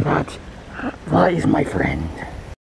That, uh, What is my friend.